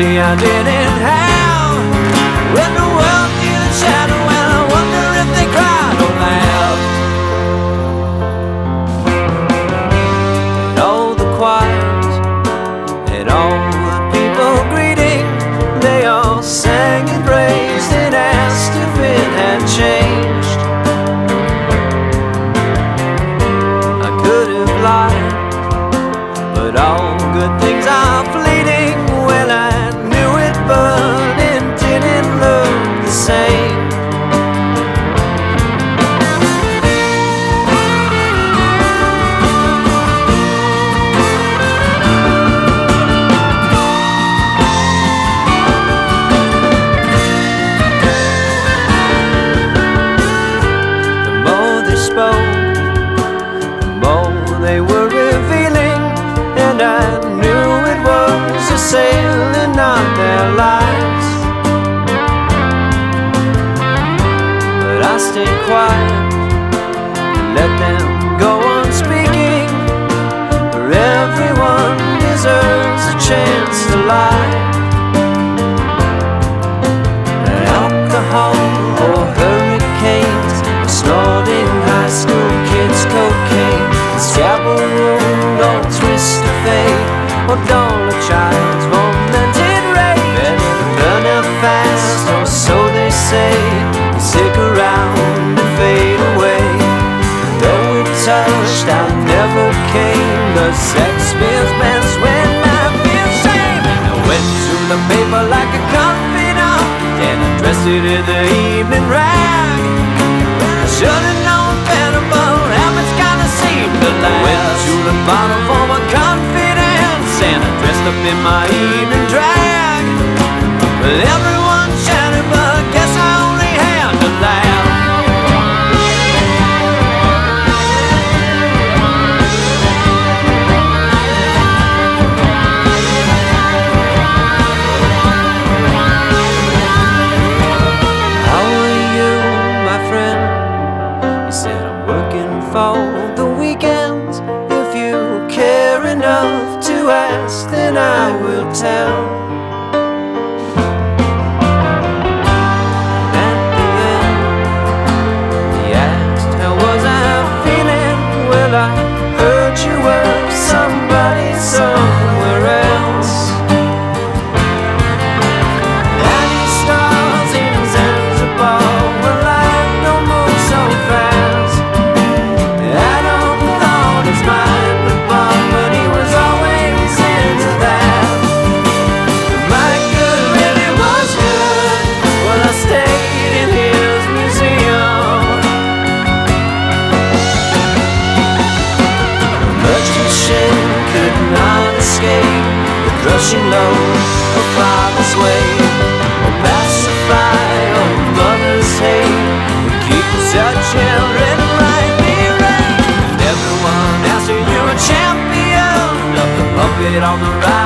certainty I didn't have. Same. The more they spoke, the more they were revealing, and I knew it was a sailing quiet let them go on speaking, for everyone deserves a chance to lie. Alcohol or hurricanes, snorting high school kids cocaine, scabble wound or twist of fate, or dollar child's fomented rage. Better burn out fast, or so they say. Stick around the paper like a confidant, and I dressed it in the evening rag. I should have known better, but habits kinda seem to last. Went to the bottom for my confidence, and I dressed up in my evening drag. But everyone then I will tell. The crushing load of father's weight Or pacify a mother's hate Or keep such children right? Berate And everyone asks you you're a champion Of the puppet on the right